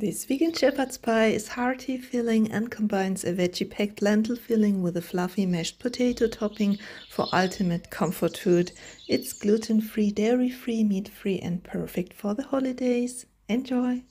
This vegan shepherd's pie is hearty, filling, and combines a veggie-packed lentil filling with a fluffy mashed potato topping for ultimate comfort food. It's gluten-free, dairy-free, meat-free, and perfect for the holidays. Enjoy!